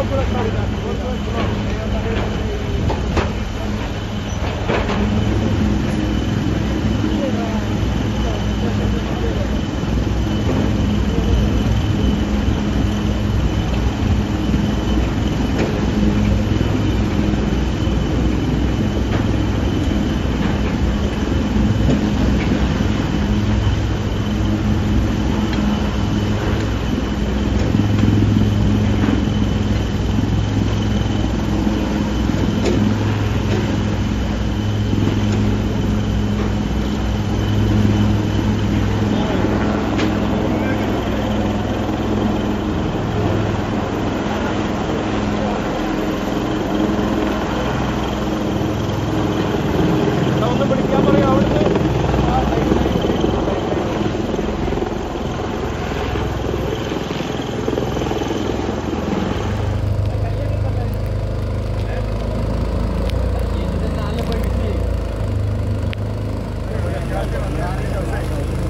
Quanto é que está ありがとうございます。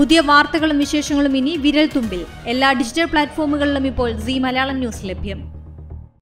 പുതിയ വാർത്തകളും വിശേഷങ്ങളും ഇനി വിരൽ തുമ്പിൽ എല്ലാ ഡിജിറ്റൽ പ്ലാറ്റ്ഫോമുകളിലും ഇപ്പോൾ സി മലയാളം ന്യൂസ് ലഭ്യം.